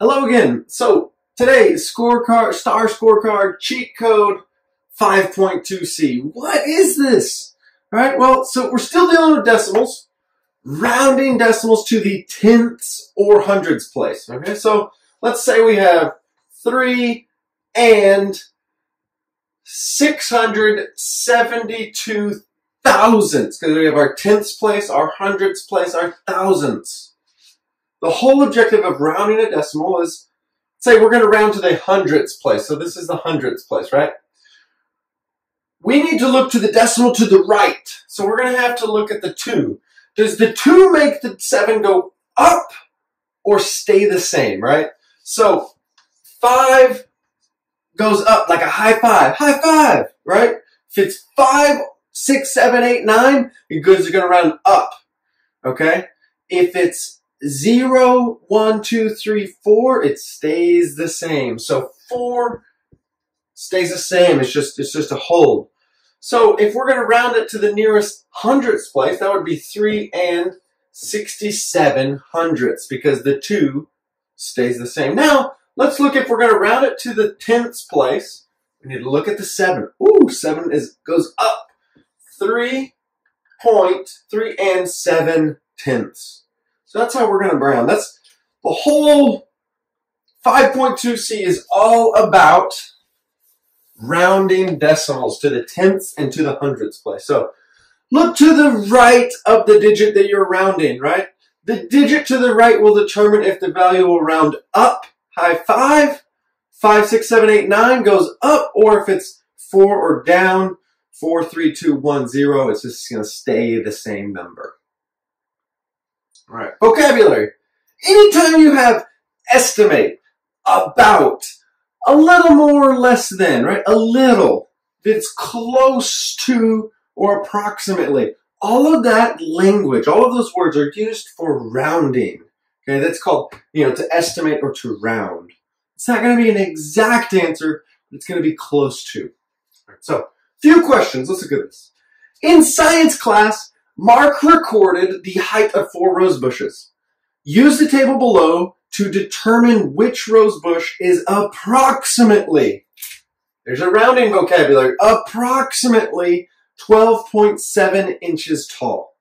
again, so today, scorecard, star scorecard, cheat code 5.2c. What is this? All right, well, so we're still dealing with decimals, rounding decimals to the tenths or hundreds place. Okay, so let's say we have three and 672 thousandths, because we have our tenths place, our hundredths place, our thousandths. The whole objective of rounding a decimal is, say we're going to round to the hundredths place. So this is the hundredths place, right? We need to look to the decimal to the right. So we're going to have to look at the two. Does the two make the seven go up or stay the same, right? So five goes up like a high five, high five, right? If it's five, six, seven, eight, nine, your goods are going to round up, okay? If it's zero, one, two, three, four, it stays the same. So four stays the same. It's just, it's just a hold. So if we're going to round it to the nearest hundredths place, that would be three and 67 hundredths because the two stays the same. Now, let's look if we're going to round it to the tenths place. We need to look at the seven. Ooh, seven is goes up. Three point three and seven tenths. So that's how we're going to round. That's the whole 5.2c is all about rounding decimals to the tenths and to the hundredths place. So look to the right of the digit that you're rounding, right? The digit to the right will determine if the value will round up, high five, five, six, seven, eight, nine goes up, or if it's four or down, four, three, two, one, zero, it's just going to stay the same number. Right. Vocabulary. Anytime you have estimate, about, a little more or less than, right? A little. It's close to or approximately. All of that language, all of those words are used for rounding. Okay, that's called, you know, to estimate or to round. It's not going to be an exact answer, but it's going to be close to. so, few questions. Let's look at this. In science class, Mark recorded the height of four rose bushes. Use the table below to determine which rose bush is approximately, there's a rounding vocabulary, approximately 12.7 inches tall.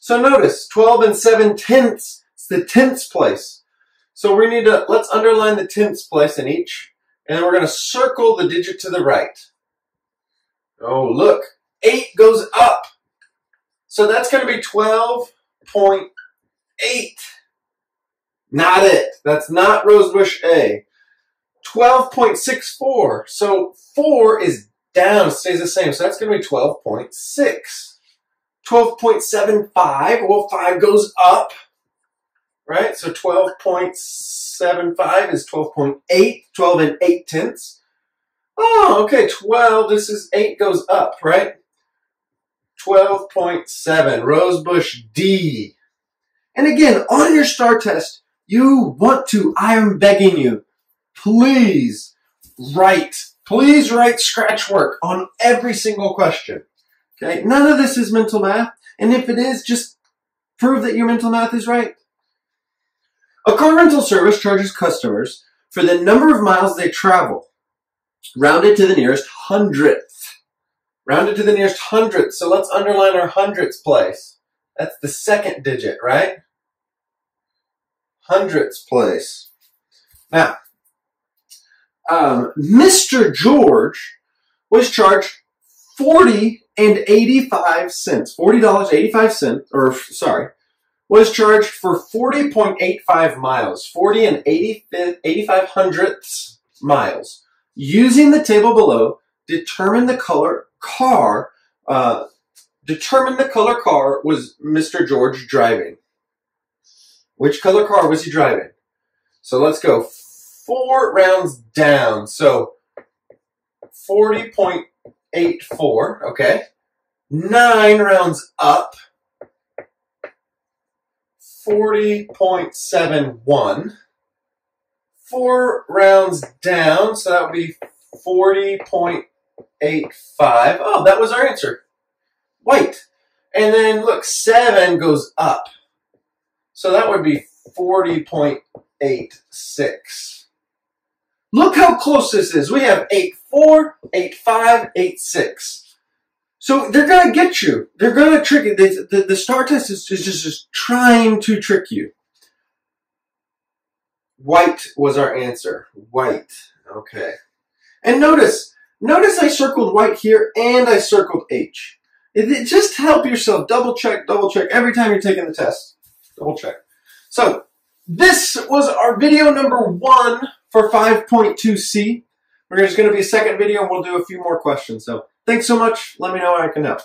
So notice 12 and 7 tenths, it's the tenths place. So we need to, let's underline the tenths place in each, and then we're going to circle the digit to the right. Oh, look, 8 goes up. So that's going to be 12.8. Not it. That's not rosebush A. 12.64. So 4 is down, stays the same. So that's going to be 12.6. 12.75. Well, 5 goes up. Right? So 12.75 is 12.8. 12 and 8 tenths. Oh, okay. 12. This is 8 goes up, right? 12.7. Rosebush D. And again, on your STAAR test, you want to, I am begging you, please write, please write scratch work on every single question. Okay? None of this is mental math. And if it is, just prove that your mental math is right. A car rental service charges customers for the number of miles they travel, rounded to the nearest hundredth. Rounded to the nearest hundredth. So let's underline our hundredths place. That's the second digit, right? hundredths place. Now, um, Mr. George was charged 40 and 85 cents, $40.85, or sorry, was charged for 40.85 miles, 40 and 85 hundredths miles. Using the table below, determine the color car, uh, determine the color car was Mr. George driving. Which color car was he driving? So let's go four rounds down. So 40.84, okay. Nine rounds up. 40.71. Four rounds down, so that would be 40.85. Oh, that was our answer. White. And then look, seven goes up. So that would be 40.86. Look how close this is. We have eight, four, eight, five, eight, six. So they're gonna get you. They're gonna trick you. The, the, the STAAR test is, is just, just trying to trick you. White was our answer. White. Okay. And notice, notice I circled white here and I circled H. It, it, just help yourself. Double check, double check every time you're taking the test. Double check. So, this was our video number one for 5.2c. There's going to be a second video and we'll do a few more questions. So, thanks so much. Let me know how I can help.